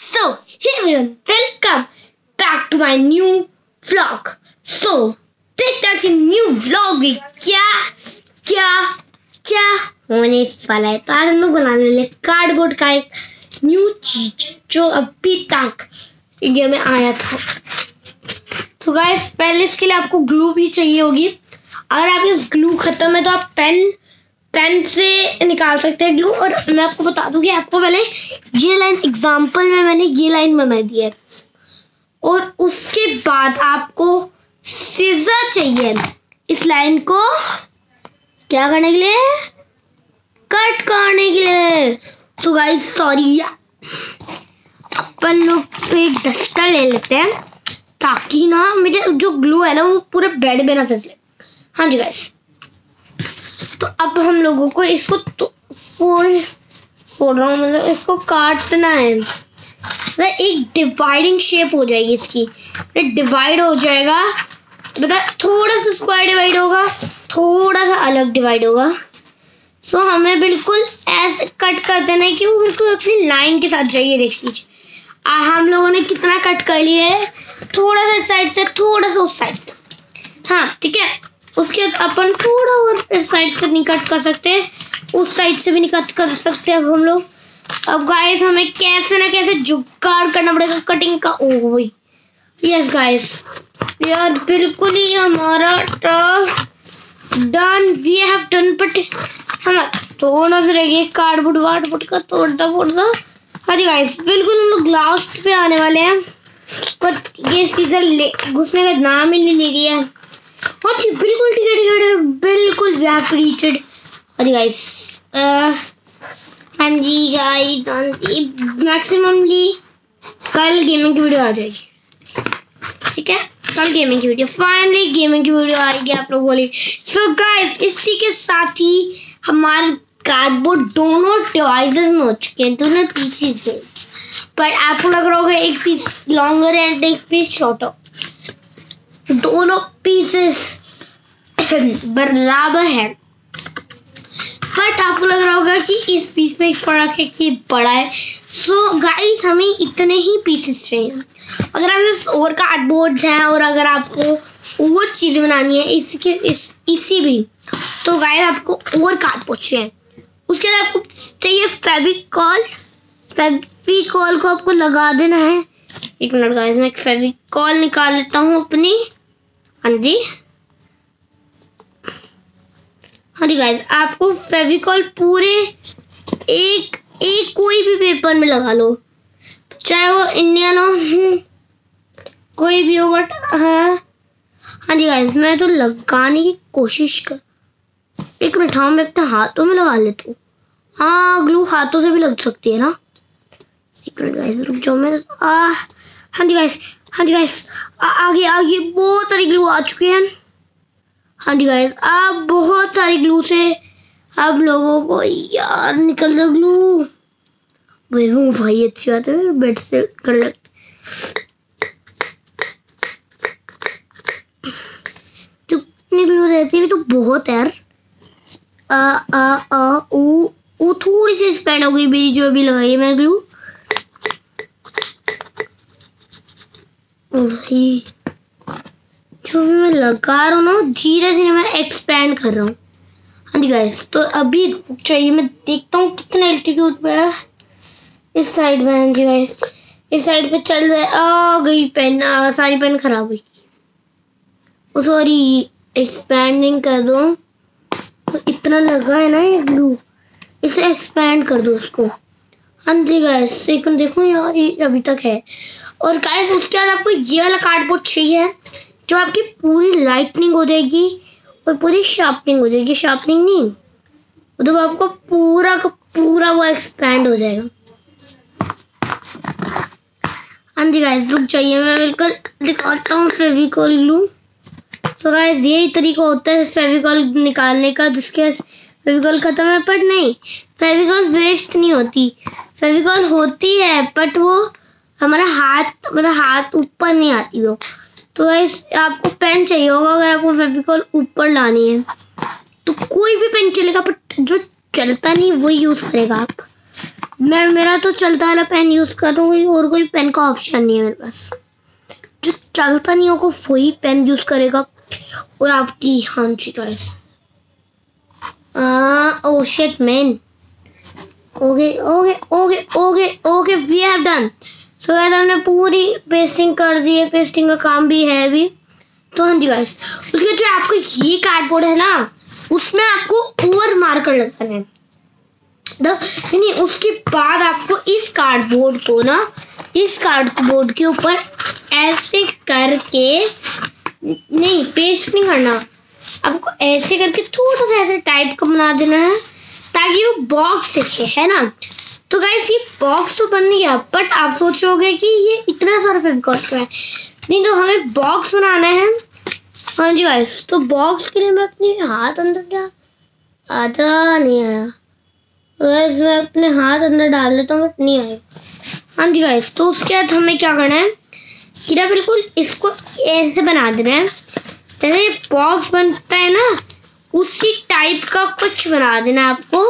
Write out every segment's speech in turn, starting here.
So, hey everyone, welcome back to my new vlog. So, देखते हैं new vlog में क्या क्या क्या? होने वाला है तो आज हम लोग बनाने वाले कार्डबोर्ड का एक न्यू चीज़ जो अभी तक इंडिया में आया था। तो गाइस पहले इसके लिए आपको ग्लू भी चाहिए होगी। अगर आप इस ग्लू खत्म है तो आप पेन पेन से निकाल सकते हैं ग्लू और मैं आपको बता दूँ कि आपको पहले ये लाइन एग्जांपल में मैंने ये लाइन बना दी है। और उसके बाद आपको सीजर चाहिए। इस लाइन को क्या करने के लिए? कट करने के लिए। तो गाइस सॉरी अपन लोग एक डस्टर ले लेते हैं ताकि ना, मेरे जो ग्लू है ना, वो पूरे बेड में ना फिसले हाँ जी गाइस तो अब हम लोगों को इसको तो फोड़ फोड़ रहा मतलब इसको काटना है। मतलब एक डिवाइडिंग शेप हो जाएगी इसकी। डिवाइड हो जाएगा मतलब थोड़ा सा स्क्वायर डिवाइड होगा, थोड़ा सा अलग डिवाइड होगा। सो हमें बिल्कुल ऐसे कट कर देना है कि वो बिल्कुल अपनी लाइन के साथ जाइए, देख लीजिए। हम लोगों ने कितना कट कर लिया है, थोड़ा सा इस साइड से, थोड़ा सा उस साइड हाँ ठीक है? उसके बाद अपन थोड़ा और इस साइड से नहीं कट कर सकते। हैं उस साइड से भी नहीं कट कर सकते हैं अब हम लोग। अब गाइस हमें कैसे ना कैसे जुगाड़ करना पड़ेगा कटिंग का। ओ भाई। यस गाइस यार, बिल्कुल ही हमारा task done we have done but हम थोड़ा सा रह गया कार्डबोर्ड वार्डबोर्ड का तोड़ता, फोड़ता। हाँ जी गाइस बिल्कुल हम लोग लास्ट पे आने वाले हैं। पर ये सीज़न घुसने का नाम ही नहीं ले रही है। हाँ जी बिल्कुल ठीक है ठीक है बिल्कुल वी हाँ जी गाइस हाँ जी। गाइस हाँ मैक्सिममली कल गेमिंग की वीडियो आ जाएगी। ठीक है? कल गेमिंग की वीडियो फाइनली गेमिंग की वीडियो आएगी आप लोग बोले सो गाइस इसी के साथ ही हमारे कार्डबोर्ड दोनों डिवाइसेस में हो चुके हैं, दोनों पीसीस में। पर आपको लग रहा होगा एक पीस लॉन्गर एंड एक पीस शॉर्टर दोनों पीसेस बराबर है। बट आपको लग रहा होगा कि इस पीस में फ़र्क है कि बड़ा है। सो so, गाइस हमें इतने ही पीसेस चाहिए। अगर आप और कार्डबोर्ड्स हैं और अगर आपको और चीज़ें बनानी है इसके इस इसी भी तो गाइस आपको और कार्डबोर्ड चाहिए। उसके बाद आपको चाहिए फेविकॉल। फेविकॉल को आपको लगा देना है। एक मिनट गाइस मैं फेविकॉल निकाल लेता हूँ अपनी। हाँ जी। हाँ जी गाइस आपको फेविकॉल पूरे एक एक कोई भी पेपर में लगा लो। चाहे वो इंडियन हो, कोई भी हो बट हाँ। हाँ जी गाइस मैं तो लगाने की कोशिश कर, एक मिनट हाँ मैं अपने हाथों में लगा लेती हूँ। हाँ ग्लू हाथों से भी लग सकती है ना। एक मिनट गाइज़ रुक जाओ मैं आ हाँ जी गाइस हाँ जी गाइस आगे आगे बहुत सारी ग्लू आ चुके हैं। हाँ जी गाइस अब बहुत सारी ग्लू से अब लोगों को यार निकल रहा ग्लू भाई, हूँ भाई, अच्छी बात है बेड से कर लगते ग्लू रहती है तो बहुत यार। आ आ आ ओ थोड़ी सी एक्सपेंड हो गई मेरी जो अभी लगाई है मैंने ग्लू भाई जो भी मैं लगा रहा हूँ ना धीरे धीरे मैं एक्सपेंड कर रहा हूँ। हाँ जी गाइस तो अभी चाहिए मैं देखता हूँ कितना एल्टीट्यूड पे है। इस साइड में हाँ जी गाइस इस साइड पे चल रहा है। आ गई पेन आ, सारी पेन खराब हुई। सॉरी एक्सपेंडिंग कर दो। तो इतना लगा है ना ये ग्लू इसे एक्सपेंड कर दो उसको। हाँ जी गाइस एक देखो यार, ये अभी तक है। और गाइस उसके बाद आपको ये वाला कार्डबोर्ड चाहिए, जो आपकी पूरी लाइटनिंग हो जाएगी और पूरी शार्पनिंग हो जाएगी। शार्पनिंग नहीं मतलब आपको पूरा का पूरा वो एक्सपेंड हो जाएगा। हाँ जी गाइस रुक जाइए, मैं बिल्कुल दिखाता हूँ फेविकॉल ग्लू तो गाइस यही तरीका होता है फेविकॉल निकालने का, जिसके फेविकॉल खत्म है बट नहीं। फेविकॉल वेस्ट नहीं होती। फेविकॉल होती है बट वो हमारा हाथ मतलब हाथ ऊपर नहीं आती वो। तो गाइस आपको पेन चाहिए होगा अगर आपको फेविकॉल ऊपर लानी है। तो कोई भी पेन चलेगा बट जो चलता नहीं, वो यूज़ करेगा आप। मैं, मेरा तो चलता वाला पेन यूज़ कर हूँ और कोई पेन का ऑप्शन नहीं है मेरे पास। जो चलता नहीं होगा, वही पेन यूज़ करेगा। और आपकी हाँ जी guys oh shit man okay okay okay okay okay we have done so guys हमने पूरी पेस्टिंग कर दी है. पेस्टिंग का काम भी है अभी. तो हाँ जी गाइस उसके जो आपको ये कार्डबोर्ड है ना, उसमें आपको और मार्कर लगाने हैं. नहीं उसके बाद आपको इस कार्डबोर्ड को ना, इस कार्डबोर्ड के ऊपर ऐसे करके, नहीं पेस्ट नहीं करना. आपको ऐसे करके थोड़ा सा ऐसे टाइप का बना देना है, ताकि वो बॉक्स दिखे, है ना? तो गाइस ये बॉक्स तो बन गया बट आप सोचोगे कि ये इतना सारा फेविकॉल है? नहीं तो हमें बॉक्स बनाना है। हाँ जी गाइस तो बॉक्स के लिए मैं अपने हाथ अंदर क्या आता नहीं आया। गाइस मैं अपने हाथ अंदर डाल लेता हूँ बट नहीं आएगा हाँ जी गाइस तो उसके बाद हमें क्या करना है? कि ना बिल्कुल इसको ऐसे बना देना है। जैसे बॉक्स बनता है ना, उसी टाइप का कुछ बना देना आपको।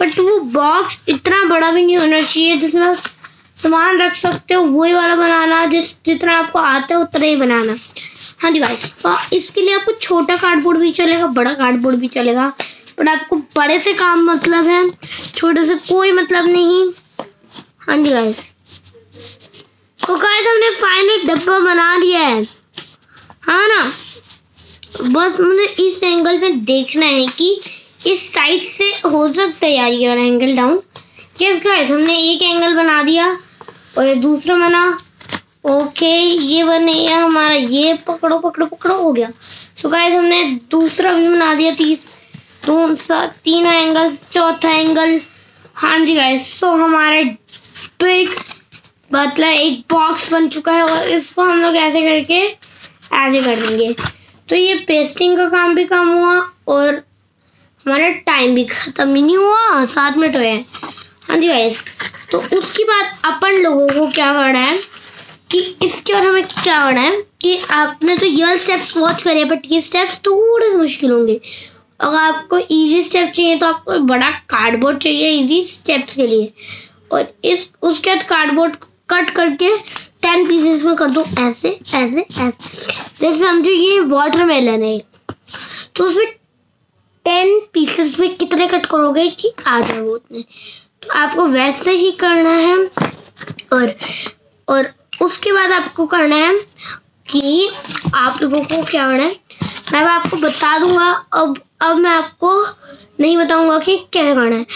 बट वो बॉक्स इतना बड़ा भी नहीं होना चाहिए जिसमें सामान रख सकते हो, वही वाला बनाना, जिस, जितना आपको आता है उतना ही बनाना। हाँ जी गाइस तो इसके लिए आपको छोटा कार्डबोर्ड भी चलेगा, बड़ा कार्डबोर्ड भी चलेगा। बट आपको बड़े से काम मतलब है, छोटे से कोई मतलब नहीं। हाँ जी गाइस तो गाइस हमने फाइनल डब्बा बना लिया है। हाँ ना? बस मुझे इस एंगल में देखना है कि इस साइड से हो सकता है यार ये वाला एंगल डाउन यस गाइस हमने एक एंगल बना दिया और ये दूसरा बना. ओके ये बने, या हमारा, ये पकड़ो पकड़ो पकड़ो, हो गया. तो गाइस हमने दूसरा भी बना दिया तीस दो तीन एंगल चौथा एंगल हाँ जी गाइस सो हमारा बिग मतलब एक बॉक्स बन चुका है और इसको हम लोग ऐसे करके ऐसे कर देंगे. तो ये पेस्टिंग का काम भी कम हुआ और हमारा टाइम भी ख़त्म ही नहीं हुआ सात मिनट हुए हैं। जी गाइस तो उसके बाद अपन लोगों को क्या करना है कि इसके बाद हमें क्या करना है कि आपने तो ये स्टेप्स वॉच करे बट ये स्टेप्स थोड़े से मुश्किल होंगे। अगर आपको इजी स्टेप चाहिए तो आपको बड़ा कार्डबोर्ड चाहिए इजी स्टेप्स के लिए। और इस, उसके बाद कार्डबोर्ड कट करके टेन पीसेस में कर दो, ऐसे ऐसे ऐसे। जैसे समझो ये वाटरमेलन है तो उसमें टेन पीसेस में कितने कट करोगे कि आ जाए वो उतने? तो आपको वैसे ही करना है और और उसके बाद आपको करना है कि आप लोगों को क्या करना है, मैं आपको बता दूँगा, अब अब मैं आपको नहीं बताऊँगा कि कैसे करना है।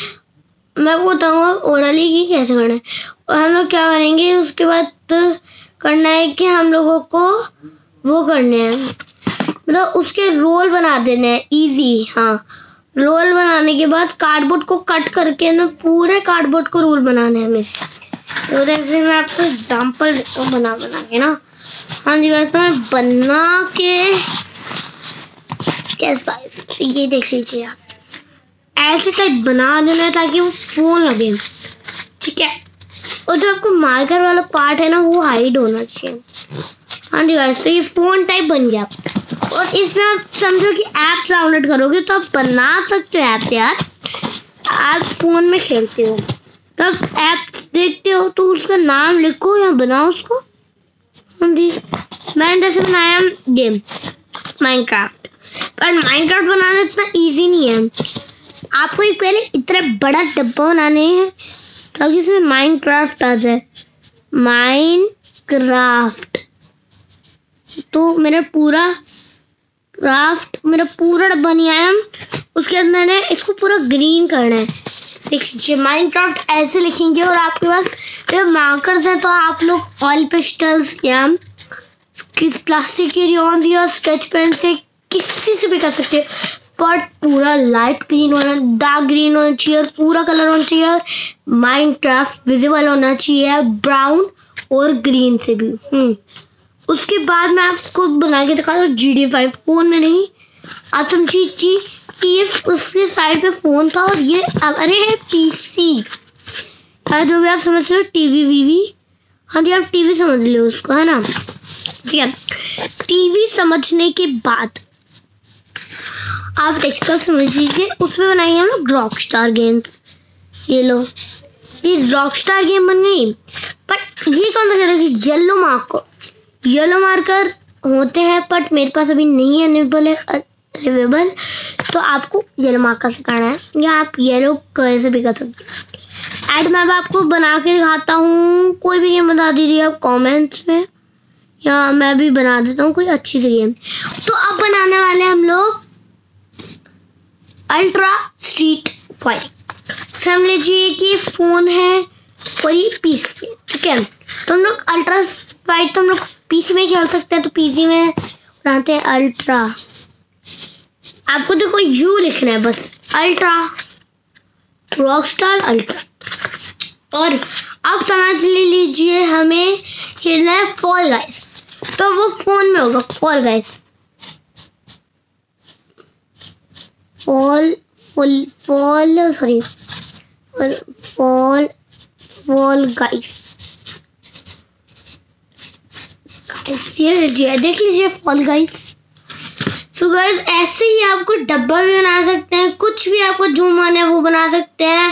मैं आपको बताऊँगा ओरली की कैसे करना है। और हम लोग क्या करेंगे, उसके बाद करना है कि हम लोगों को वो करने हैं। मतलब उसके रोल बना देने हैं इजी हाँ। रोल बनाने के बाद कार्डबोर्ड को कट करके ना पूरे कार्डबोर्ड को रोल बनाने है हमें। तो जैसे मैं आपको एग्ज़ाम्पल देता हूँ, बना बना के ना। हाँ जी वैसे मैं बना के कैसा ये देख लीजिए आप। ऐसे टाइप बना देना है ताकि वो फ़ोन लगे। ठीक है? और जो आपको मार्कर वाला पार्ट है ना, वो हाइड होना चाहिए। हाँ जी गाइस तो ये फ़ोन टाइप बन गया। और इसमें आप समझो कि ऐप डाउनलोड करोगे तो आप बना सकते हो ऐप यार। आप फ़ोन में खेलते हो। तब ऐप देखते हो तो उसका नाम लिखो या बनाओ उसको। हाँ जी। मैंने जैसे बनाया गेम माइनक्राफ्ट पर माइनक्राफ्ट बनाना इतना इजी नहीं है। आपको एक पहले इतना बड़ा डब्बा बनाने हैं ताकि इसमें माइनक्राफ्ट आ जाए। माइनक्राफ्ट तो मेरा पूरा क्राफ्ट मेरा पूरा डब्बा नहीं आया। उसके अंदर मैंने इसको पूरा ग्रीन करना है। देख लीजिए माइनक्राफ्ट ऐसे लिखेंगे और आपके पास मार्कर्स हैं तो आप लोग ऑयल पिस्टल्स या किस प्लास्टिक के रियॉन्स या स्केच पेन से किसी से भी कर सकते हैं। बट पूरा लाइट ग्रीन होना डार्क ग्रीन होना चाहिए, और पूरा कलर होना चाहिए, और माइंड क्राफ्ट विजिबल होना चाहिए ब्राउन और ग्रीन से भी। हम्म। उसके बाद मैं आपको बना के दिखा दूँ जी डी फाइव फ़ोन में नहीं। आप समझिए जी कि ये उसके साइड पे फ़ोन था और ये अरे है पी सी जो भी आप समझ लो टीवी वीवी हाँ जी, आप टीवी समझ लो उसको, है ना? ठीक है। टीवी समझने के बाद आप डेस्कटॉप समझ लीजिए, उसमें बनाएँगे हम लोग रॉक स्टार गेम्स ये लो। ये रॉक स्टार गेम बन गई। बट ये कौन सा कहता है? कि येलो मार्कर येलो मार्कर होते हैं बट मेरे पास अभी नहीं अवेलेबल है अवेलेबल तो आपको येलो मार्कर से करना है। या आप येलो कैसे भी कर सकते हैं। एड मैं आपको बना के दिखाता हूँ। कोई भी गेम बता दीजिए आप कमेंट्स में। या मैं भी बना देता हूँ, कोई अच्छी सी गेम तो अब बनाने वाले हम लोग अल्ट्रा स्ट्रीट फाइव समझ लीजिए कि फ़ोन है और ये पीस ठीक है? तो हम लोग अल्ट्रा फाइट तो हम लोग पीसी में खेल सकते हैं तो पीसी में बनाते हैं अल्ट्रा। आपको देखो, यू लिखना है बस, अल्ट्रा रॉक स्टार अल्ट्रा। और अब समझ ले लीजिए, हमें खेलना है फॉल गाइस तो वो फ़ोन में होगा fall guys fall full fall sorry fall fall guys ये देख लीजिए फॉल गाइस सो गाइस ऐसे ही आपको डब्बा भी बना सकते हैं, कुछ भी आपको जो मन है, वो बना सकते हैं।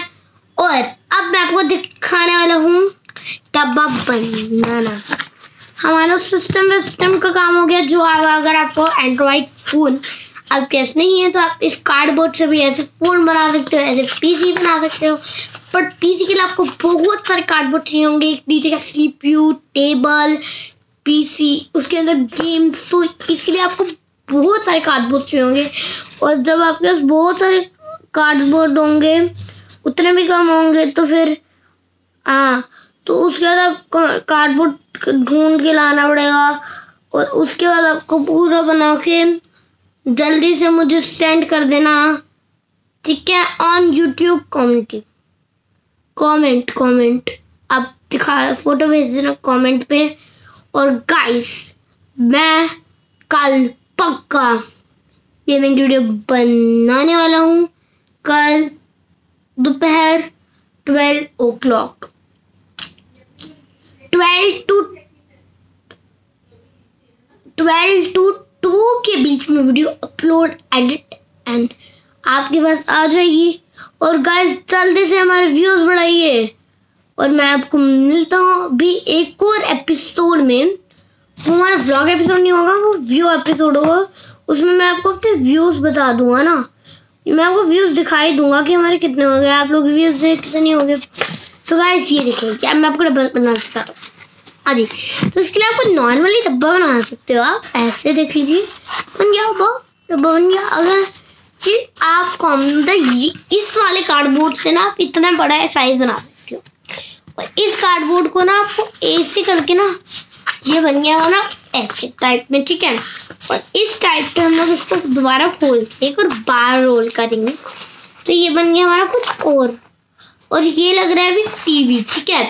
और अब मैं आपको दिखाने वाला हूँ, डब्बा बनाना। हमारा सिस्टम सिस्टम का काम हो गया जो अगर आपको एंड्रॉइड फ़ोन अब कैसे नहीं है तो आप इस कार्डबोर्ड से भी ऐसे फ़ोन बना सकते हो, ऐसे पीसी बना सकते हो। बट पीसी के लिए आपको बहुत सारे कार्डबोर्ड चाहिए होंगे। एक नीचे का सीपीयू टेबल पीसी उसके अंदर गेम्स तो इसके लिए आपको बहुत सारे कार्डबोर्ड चाहिए होंगे। और जब आपके पास बहुत सारे कार्डबोर्ड होंगे, उतने भी कम होंगे तो फिर हाँ तो उसके बाद आप कार्डबोर्ड ढूंढ के लाना पड़ेगा। और उसके बाद आपको पूरा बना के जल्दी से मुझे सेंड कर देना। ठीक है on YouTube community comment comment आप दिखा फ़ोटो भेज देना कमेंट पे। और गाइस मैं कल पक्का गेमिंग वीडियो बनाने वाला हूँ। कल दोपहर twelve o'clock twelve to twelve to two के बीच में वीडियो अपलोड एडिट एंड आपके पास आ जाएगी। और गाइस जल्दी से हमारे व्यूज़ बढ़ाइए। और मैं आपको मिलता हूँ अभी एक और एपिसोड में। वो हमारा ब्लॉग एपिसोड नहीं होगा, वो व्यू एपिसोड होगा। उसमें मैं आपको अपने व्यूज़ बता दूँगा ना। मैं आपको व्यूज़ दिखाई दूँगा कि हमारे कितने हो गए। आप लोग व्यूज़ कितने हो गए। तो गाइस ये देखिए, क्या मैं आपको बना सकता हूँ। आदि तो इसके लिए आपको नॉर्मली डब्बा बना सकते हो आप। ऐसे देख लीजिए। बन गया डब्बा। डब्बा बन गया। अगर कि आप कॉम इस वाले कार्डबोर्ड से ना आप इतना बड़ा साइज़ बना सकते हो। और इस कार्डबोर्ड को ना आपको ऐसे करके ना ये बन गया हमारा ऐसे टाइप में, ठीक है? और इस टाइप पे हम लोग इसको दोबारा खोल के और बार रोल करेंगे। तो ये बन गया हमारा कुछ और। और ये लग रहा है अभी टीवी, ठीक है?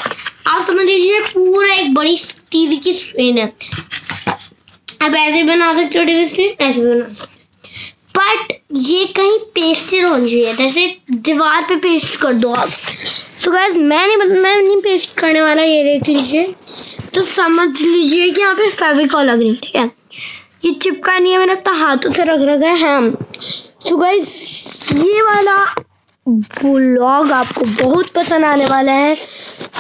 आप समझ लीजिए, पूरा एक बड़ी टीवी की स्क्रीन है। अब ऐसे बना सकते हो टीवी स्क्रीन ऐसे बना सकते बट ये कहीं पेस्टेड होनी चाहिए, जैसे दीवार पे पेस्ट कर दो आप। तो गैस मैं नहीं मैं नहीं पेस्ट करने वाला, ये देख लीजिए। तो समझ लीजिए कि यहाँ पे फेविकॉल लग रही है, ठीक है? ये चिपका नहीं है, मैंने अपना हाथों से रख रखा है हम तो गाइस ये वाला ब्लॉग आपको बहुत पसंद आने वाला है।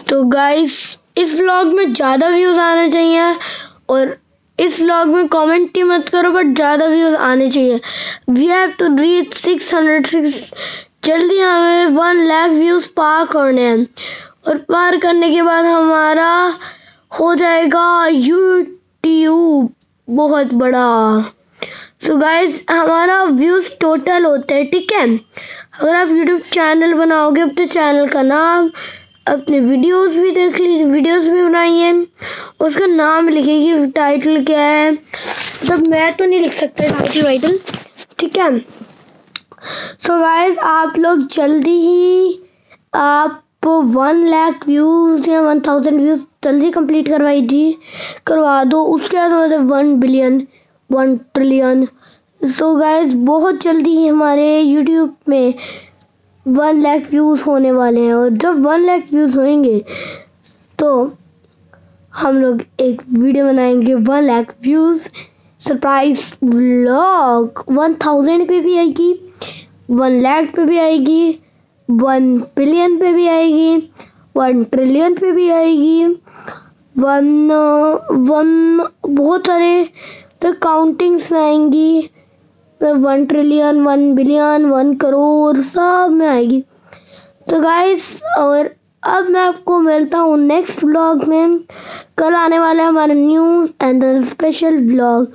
तो गाइस इस व्लॉग में ज़्यादा व्यूज़ आने चाहिए और इस व्लॉग में कमेंट ही मत करो बट ज़्यादा व्यूज़ आने चाहिए। We have to reach six hundred six जल्दी हमें वन लाख व्यूज़ पार करने हैं। और पार करने के बाद हमारा हो जाएगा यूट्यूब बहुत बड़ा। सो गाइज़ हमारा व्यूज़ टोटल होता है, ठीक है? अगर आप यूट्यूब चैनल बनाओगे, अपने चैनल का नाम, अपने वीडियोस भी देख लीजिए वीडियोस भी बनाइए, उसका नाम लिखिए टाइटल क्या है? मतलब तो मैं तो नहीं लिख सकता टाइटल वाइटल ठीक है? सो so गाइज़ आप लोग जल्दी ही, आप वन लाख व्यूज़ या वन थाउज़ेंड व्यूज़ जल्दी कंप्लीट करवाई जी करवा दो, उसके बाद मतलब one billion one trillion. So guys बहुत जल्दी ही हमारे यूट्यूब में वन लाख व्यूज़ होने वाले हैं और जब वन लाख व्यूज़ होंगे तो हम लोग एक वीडियो बनाएँगे one lakh views. Surprise vlog one thousand पे भी आएगी, वन लाख पे भी आएगी, वन बिलियन पे भी आएगी, वन ट्रिलियन पे भी आएगी, वन वन बहुत सारे तो काउंटिंग्स में आएँगी one trillion one billion one crore सब में आएगी। तो गाइस और अब मैं आपको मिलता हूँ नेक्स्ट ब्लॉग में। कल आने वाला है हमारा new and special blog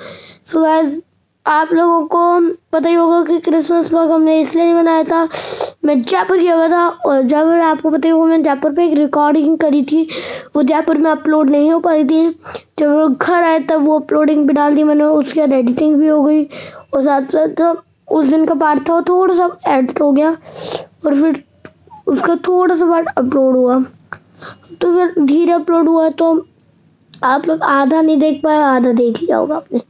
so guys आप लोगों को पता ही होगा कि क्रिसमस ब्लॉग हमने इसलिए नहीं बनाया था। मैं जयपुर गया हुआ था और जयपुर आपको पता ही होगा, मैंने जयपुर पे एक रिकॉर्डिंग करी थी। वो जयपुर में अपलोड नहीं हो पाई थी। जब लोग घर आए तब वो अपलोडिंग भी डाल दी मैंने, उसके बाद एडिटिंग भी हो गई। और साथ साथ तो उस दिन का पार्ट था, वो थोड़ा सा एडिट हो गया। और फिर उसका थोड़ा सा पार्ट अपलोड हुआ। तो फिर धीरे अपलोड हुआ तो आप लोग आधा नहीं देख पाए, आधा देख लिया होगा आपने।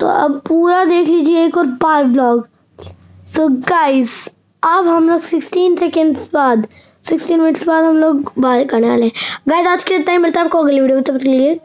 तो अब पूरा देख लीजिए एक और बार ब्लॉग। तो गाइस अब हम लोग 16 सेकेंड्स बाद 16 मिनट्स बाद हम लोग बाहर करने वाले हैं। गाइस आज के टाइम मिलता है आपको अगली वीडियो में। तब तक के लिए